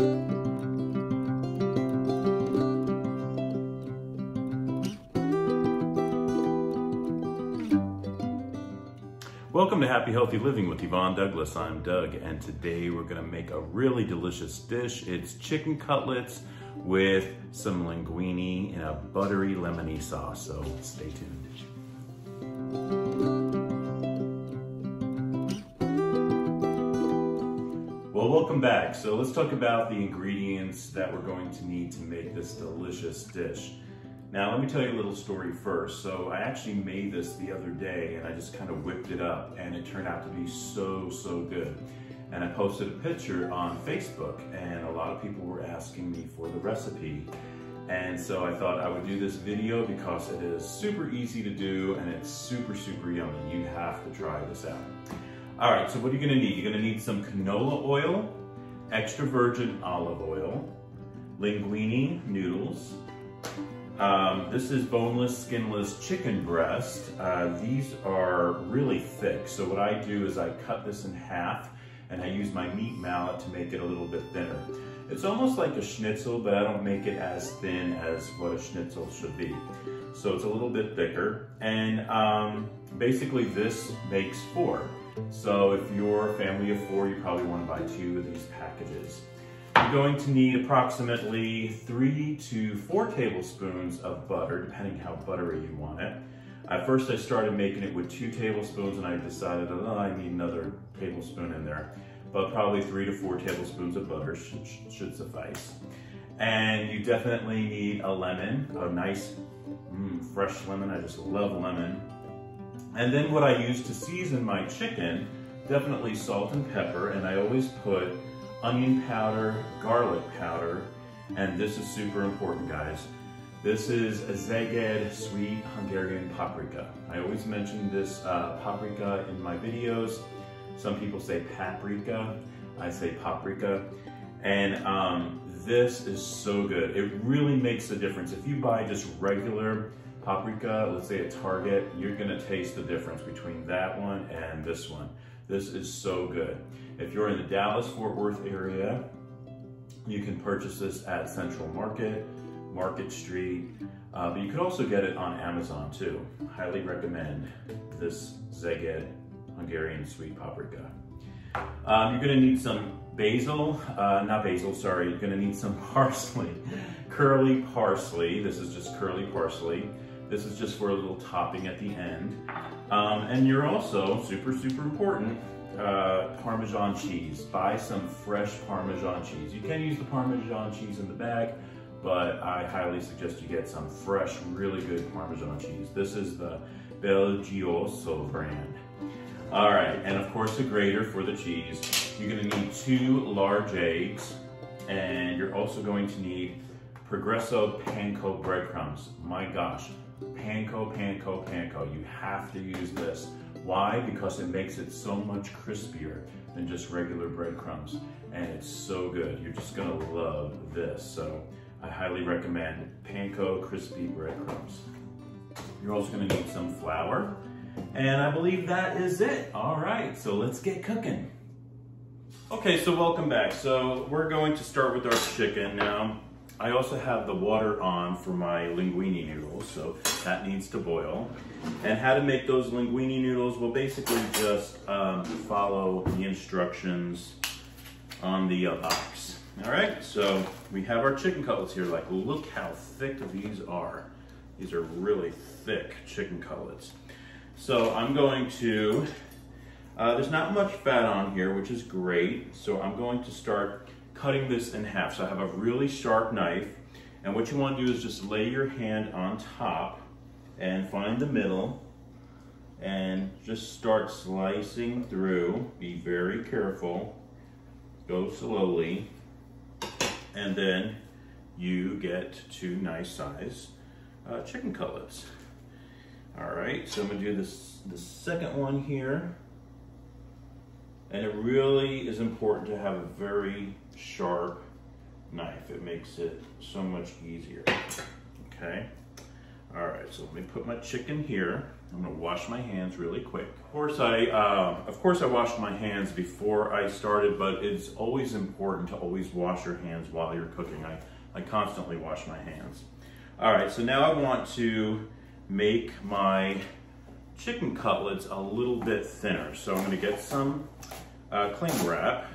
Welcome to Happy Healthy Living with Ivan Douglas. I'm Doug, and today we're gonna make a really delicious dish. It's chicken cutlets with some linguine in a buttery lemony sauce, so stay tuned. Welcome back. So let's talk about the ingredients that we're going to need to make this delicious dish. Now, let me tell you a little story first. So I actually made this the other day and I just kind of whipped it up and it turned out to be so, so good. And I posted a picture on Facebook and a lot of people were asking me for the recipe. And so I thought I would do this video because it is super easy to do and it's super, super yummy. You have to try this out. All right, so what are you gonna need? You're gonna need some canola oil, extra virgin olive oil, linguine noodles, um, this is boneless, skinless chicken breast. Uh, these are really thick. So what I do is I cut this in half and I use my meat mallet to make it a little bit thinner. It's almost like a schnitzel, but I don't make it as thin as what a schnitzel should be. So it's a little bit thicker. And um, basically this makes four. So if you're a family of four, you probably wanna buy two of these packages. You're going to need approximately three to four tablespoons of butter, depending how buttery you want it. At first I started making it with two tablespoons and I decided, oh, I need another tablespoon in there. But probably three to four tablespoons of butter should, should suffice. And you definitely need a lemon, a nice mm, fresh lemon. I just love lemon. And then what I use to season my chicken, definitely salt and pepper. And I always put onion powder, garlic powder, and this is super important, guys. This is a Szeged sweet Hungarian paprika. I always mention this uh, paprika in my videos. Some people say paprika, I say paprika. And um, this is so good. It really makes a difference. If you buy just regular paprika, let's say at Target, you're gonna taste the difference between that one and this one. This is so good. If you're in the Dallas-Fort Worth area, you can purchase this at Central Market, Market Street, uh, but you could also get it on Amazon too. Highly recommend this Szeged Hungarian sweet paprika. Um, you're gonna need some basil, uh, not basil, sorry, you're gonna need some parsley, curly parsley. This is just curly parsley. This is just for a little topping at the end. Um, and you're also, super, super important, uh, Parmesan cheese. Buy some fresh Parmesan cheese. You can use the Parmesan cheese in the bag, but I highly suggest you get some fresh, really good Parmesan cheese. This is the Belgioso brand. All right, and of course a grater for the cheese. You're gonna need two large eggs, and you're also going to need Progresso Panko breadcrumbs. My gosh, panko, panko, panko. You have to use this. Why? Because it makes it so much crispier than just regular breadcrumbs. And it's so good. You're just gonna love this. So I highly recommend panko crispy breadcrumbs. You're also gonna need some flour. And I believe that is it. All right, so let's get cooking. Okay, so welcome back. So we're going to start with our chicken now. I also have the water on for my linguine noodles, so that needs to boil. And how to make those linguine noodles, well basically just um, follow the instructions on the uh, box. All right, so we have our chicken cutlets here. Like, look how thick these are. These are really thick chicken cutlets. So I'm going to, uh, there's not much fat on here, which is great. So I'm going to start cutting this in half. So I have a really sharp knife, and what you want to do is just lay your hand on top and find the middle and just start slicing through. Be very careful. Go slowly. And then you get two nice size uh, chicken cutlets. All right, so I'm gonna do this the second one here. And it really is important to have a very sharp knife. It makes it so much easier, okay? All right, so let me put my chicken here. I'm gonna wash my hands really quick. Of course, I uh, of course I washed my hands before I started, but it's always important to always wash your hands while you're cooking. I, I constantly wash my hands. All right, so now I want to make my chicken cutlets a little bit thinner. So I'm gonna get some uh, cling wrap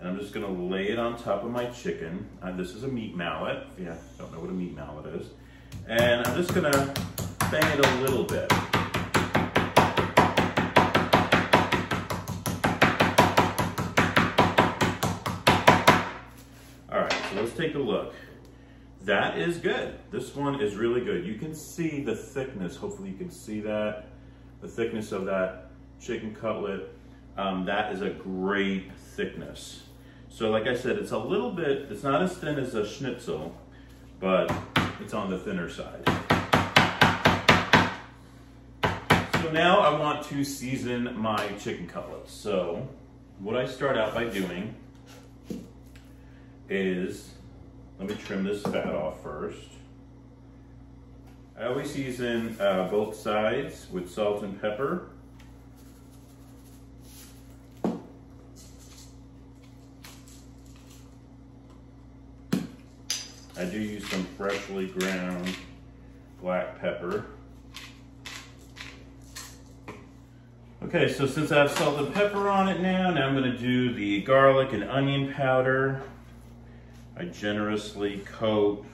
and I'm just gonna lay it on top of my chicken. Uh, this is a meat mallet, if you don't know what a meat mallet is. And I'm just gonna bang it a little bit. All right, so let's take a look. That is good. This one is really good. You can see the thickness. Hopefully you can see that. The thickness of that chicken cutlet. Um, that is a great thickness. So like I said, it's a little bit, it's not as thin as a schnitzel, but it's on the thinner side. So now I want to season my chicken cutlets. So what I start out by doing is, let me trim this fat off first. I always season uh, both sides with salt and pepper. I do use some freshly ground black pepper. Okay, so since I have salt and pepper on it now, now I'm gonna do the garlic and onion powder. I generously coat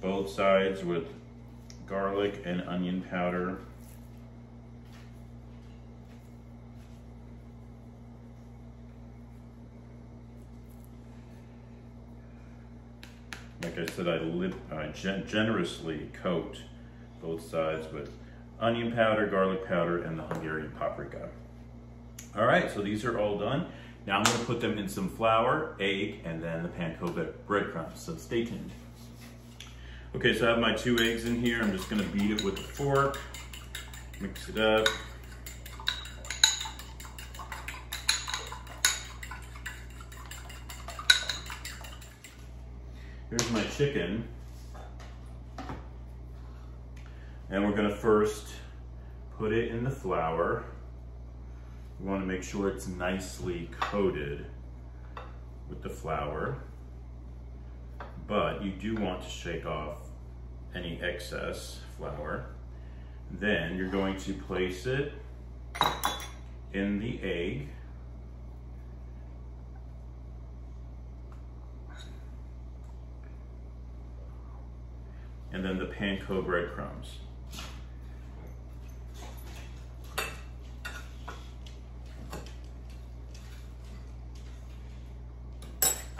both sides with garlic and onion powder. Like I said, I, lip, I gen generously coat both sides with onion powder, garlic powder, and the Hungarian paprika. All right, so these are all done. Now I'm gonna put them in some flour, egg, and then the panko breadcrumbs, so stay tuned. Okay, so I have my two eggs in here. I'm just gonna beat it with a fork, mix it up. Here's my chicken. And we're gonna first put it in the flour. We wanna make sure it's nicely coated with the flour, but you do want to shake off any excess flour. Then you're going to place it in the egg. And then the panko breadcrumbs.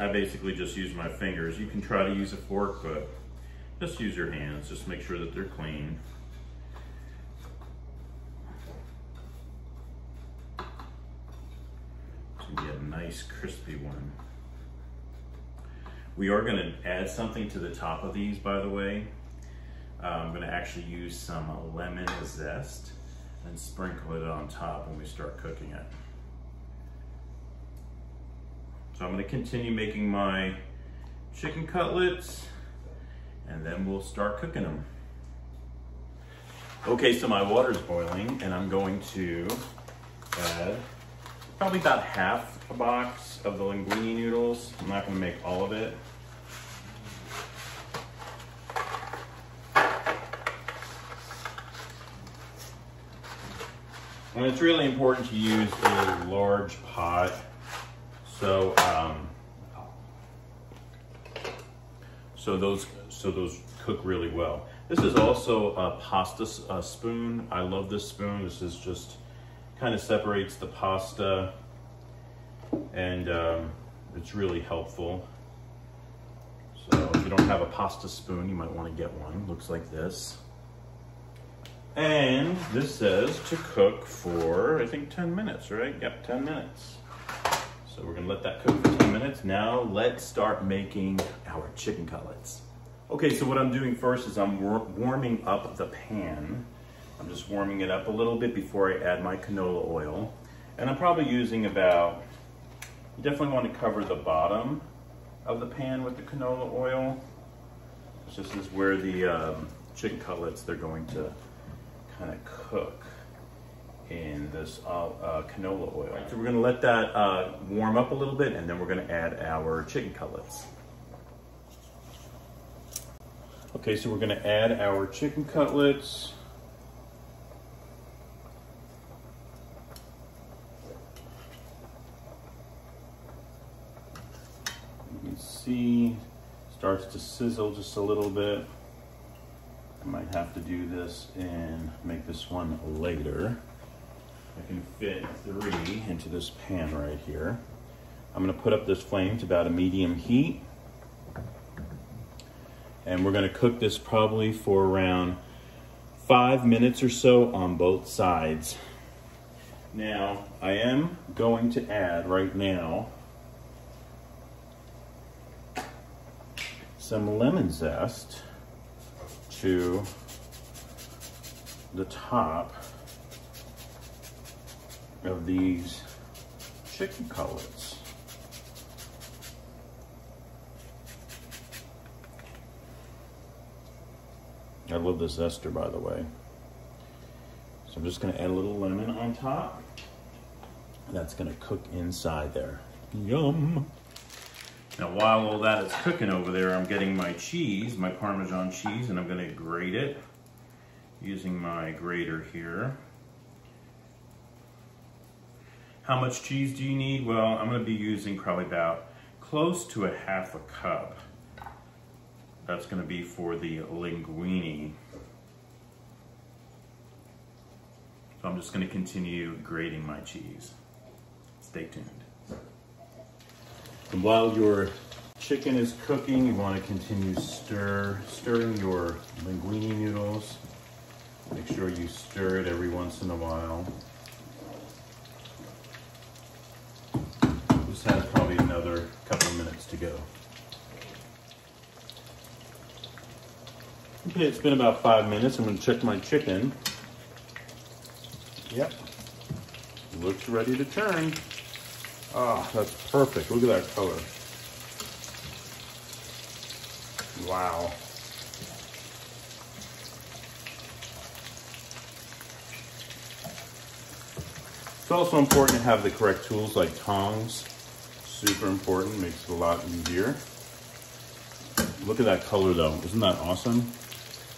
I basically just use my fingers. You can try to use a fork, but just use your hands. Just make sure that they're clean. So get a nice crispy one. We are gonna add something to the top of these, by the way. Uh, I'm gonna actually use some lemon zest and sprinkle it on top when we start cooking it. So I'm gonna continue making my chicken cutlets and then we'll start cooking them. Okay, so my water's boiling and I'm going to add probably about half a box of the linguine noodles. I'm not gonna make all of it. And it's really important to use a large pot so, um, so those so those cook really well. This is also a pasta a spoon. I love this spoon. This is just kind of separates the pasta, and um, it's really helpful. So if you don't have a pasta spoon, you might want to get one. Looks like this. And this says to cook for, I think 10 minutes, right? Yep, 10 minutes. So we're gonna let that cook for 10 minutes. Now let's start making our chicken cutlets. Okay, so what I'm doing first is I'm war warming up the pan. I'm just warming it up a little bit before I add my canola oil. And I'm probably using about, you definitely want to cover the bottom of the pan with the canola oil. This is where the um, chicken cutlets, they're going to kind of cook in this uh, uh, canola oil. Right, so we're gonna let that uh, warm up a little bit and then we're gonna add our chicken cutlets. Okay, so we're gonna add our chicken cutlets. You can see, starts to sizzle just a little bit. I might have to do this and make this one later. I can fit three into this pan right here. I'm gonna put up this flame to about a medium heat. And we're gonna cook this probably for around five minutes or so on both sides. Now, I am going to add right now some lemon zest to the top of these chicken cutlets. I love this zester, by the way. So I'm just gonna add a little lemon on top. That's gonna cook inside there. Yum. Now while all that is cooking over there, I'm getting my cheese, my Parmesan cheese, and I'm gonna grate it using my grater here. How much cheese do you need? Well, I'm gonna be using probably about close to a half a cup. That's gonna be for the linguine. So I'm just gonna continue grating my cheese. Stay tuned. And while your chicken is cooking, you wanna continue stir, stirring your linguine noodles. Make sure you stir it every once in a while. Just have probably another couple of minutes to go. Okay, it's been about five minutes. I'm gonna check my chicken. Yep, looks ready to turn. Ah, oh, that's perfect. Look at that color. Wow. It's also important to have the correct tools like tongs. Super important, makes it a lot easier. Look at that color though, isn't that awesome?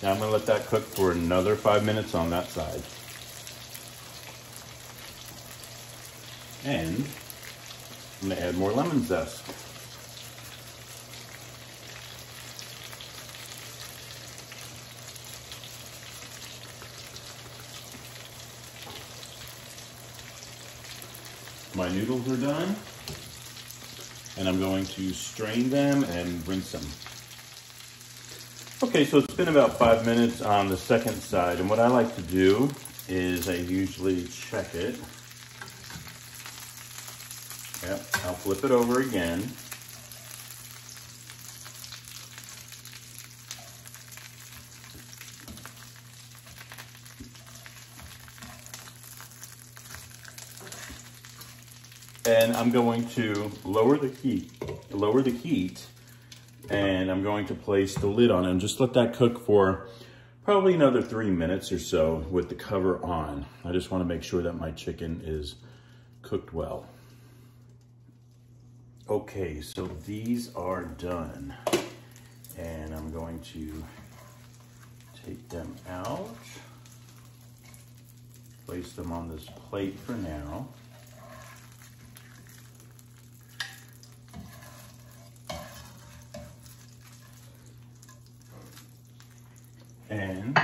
Now I'm gonna let that cook for another five minutes on that side. And I'm gonna add more lemon zest. My noodles are done and I'm going to strain them and rinse them. Okay, so it's been about five minutes on the second side, and what I like to do is I usually check it. Yep, I'll flip it over again. I'm going to lower the heat, lower the heat, and I'm going to place the lid on and just let that cook for probably another three minutes or so with the cover on. I just wanna make sure that my chicken is cooked well. Okay, so these are done. And I'm going to take them out, place them on this plate for now. And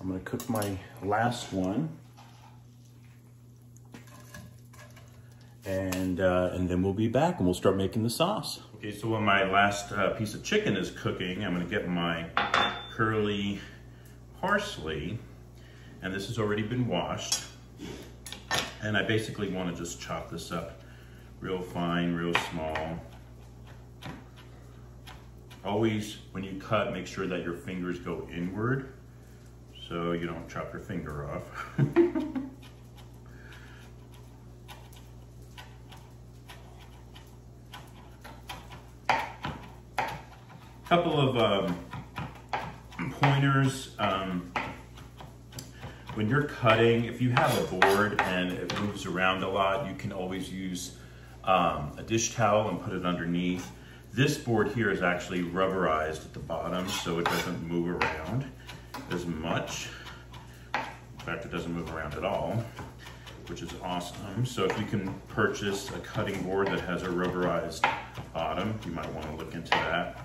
I'm gonna cook my last one. And, uh, and then we'll be back and we'll start making the sauce. Okay, so when my last uh, piece of chicken is cooking, I'm gonna get my curly parsley, and this has already been washed. And I basically wanna just chop this up real fine, real small. Always, when you cut, make sure that your fingers go inward so you don't chop your finger off. couple of um, pointers. Um, when you're cutting, if you have a board and it moves around a lot, you can always use um, a dish towel and put it underneath. This board here is actually rubberized at the bottom so it doesn't move around as much. In fact, it doesn't move around at all, which is awesome. So if you can purchase a cutting board that has a rubberized bottom, you might want to look into that.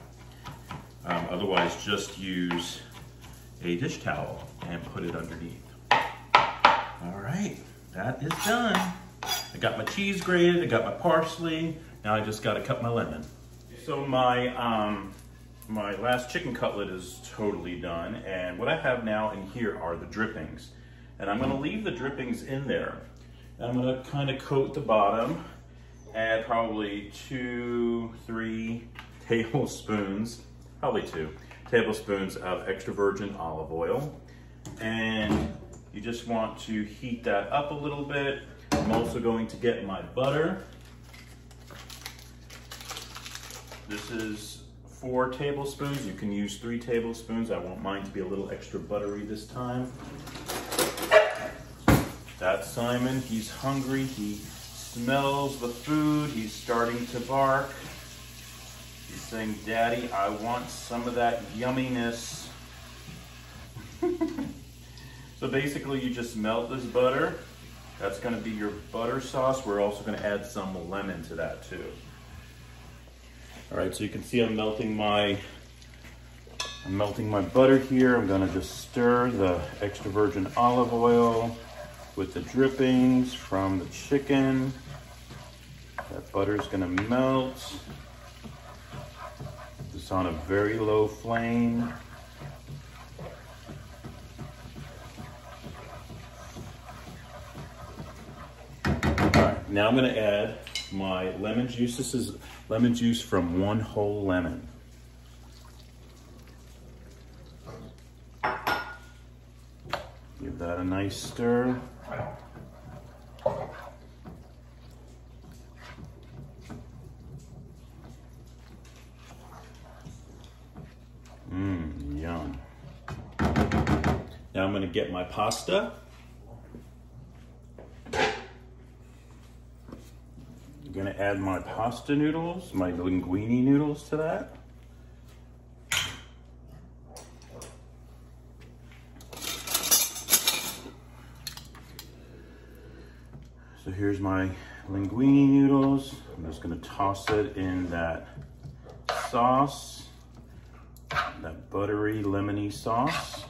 Um, otherwise, just use a dish towel and put it underneath. All right, that is done. I got my cheese grated, I got my parsley. Now I just gotta cut my lemon. So my, um, my last chicken cutlet is totally done. And what I have now in here are the drippings. And I'm gonna leave the drippings in there. And I'm gonna kind of coat the bottom, add probably two, three tablespoons, probably two, tablespoons of extra virgin olive oil. And you just want to heat that up a little bit. I'm also going to get my butter. This is four tablespoons. You can use three tablespoons. I want mine to be a little extra buttery this time. That's Simon. He's hungry. He smells the food. He's starting to bark. He's saying, Daddy, I want some of that yumminess. So basically you just melt this butter. That's gonna be your butter sauce. We're also gonna add some lemon to that too. All right, so you can see I'm melting my I'm melting my butter here. I'm gonna just stir the extra virgin olive oil with the drippings from the chicken. That butter is gonna melt. This on a very low flame. All right, now I'm gonna add my lemon juice. This is lemon juice from one whole lemon. Give that a nice stir. Mmm, yum. Now I'm gonna get my pasta. gonna add my pasta noodles, my linguine noodles to that. So here's my linguine noodles. I'm just gonna toss it in that sauce, that buttery lemony sauce.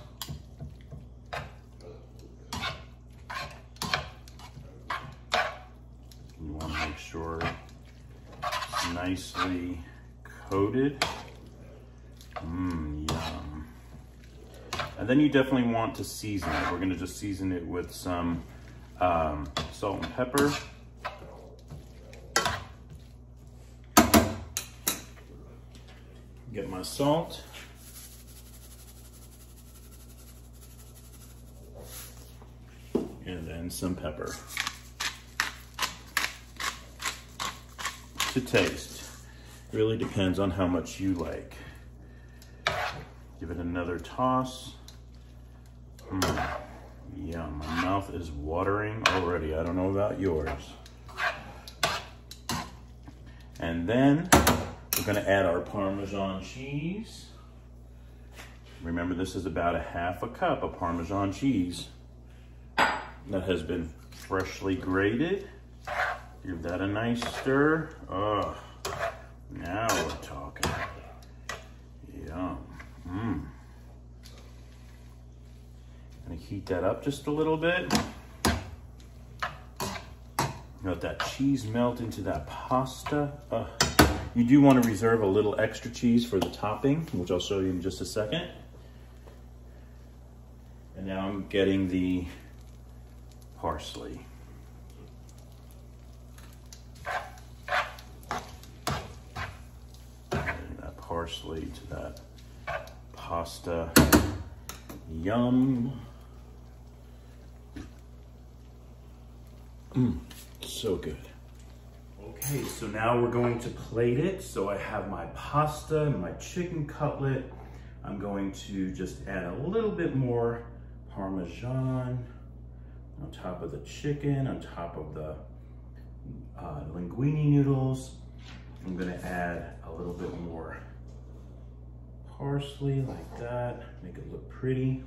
Nicely coated. Mmm, yum. And then you definitely want to season it. We're gonna just season it with some um, salt and pepper. Get my salt. And then some pepper. To taste. Really depends on how much you like. Give it another toss. Mm, yum, my mouth is watering already. I don't know about yours. And then we're gonna add our Parmesan cheese. Remember, this is about a half a cup of Parmesan cheese that has been freshly grated. Give that a nice stir. Ugh. Now we're talking. Yum. Mmm. Gonna heat that up just a little bit. Let that cheese melt into that pasta. Uh, you do want to reserve a little extra cheese for the topping, which I'll show you in just a second. And now I'm getting the parsley. Parsley to that pasta. Yum. Mmm, so good. Okay, so now we're going to plate it. So I have my pasta and my chicken cutlet I'm going to just add a little bit more Parmesan on top of the chicken, on top of the uh, linguine noodles. I'm gonna add a little bit more parsley like that, make it look pretty.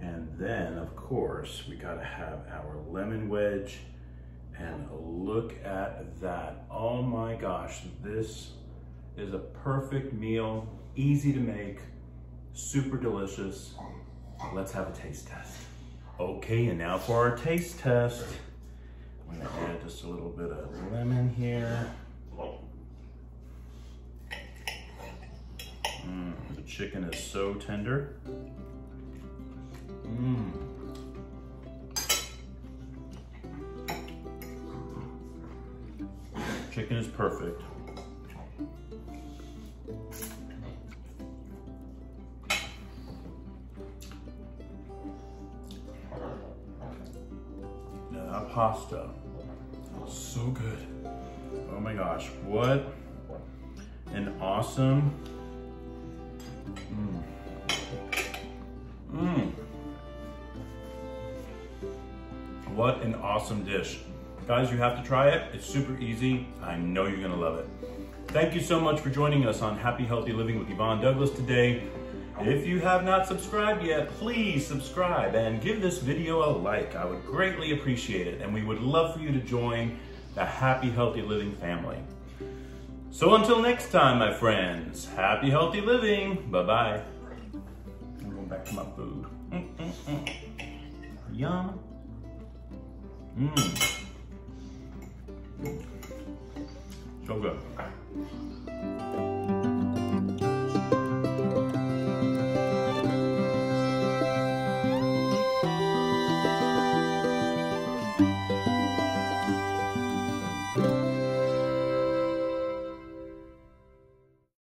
And then, of course, we gotta have our lemon wedge. And look at that. Oh my gosh, this is a perfect meal, easy to make, super delicious. Let's have a taste test. Okay, and now for our taste test. I'm gonna add just a little bit of lemon here. Mm, the chicken is so tender. Mmm. Chicken is perfect. That pasta, so good. Oh my gosh, what an awesome An awesome dish. Guys, you have to try it. It's super easy. I know you're gonna love it. Thank you so much for joining us on Happy Healthy Living with Ivan Douglas today. If you have not subscribed yet, please subscribe and give this video a like. I would greatly appreciate it. And we would love for you to join the Happy Healthy Living family. So until next time, my friends, happy, healthy living. Bye-bye. I'm going back to my food. Mm -mm -mm. Yum. 嗯。小鬼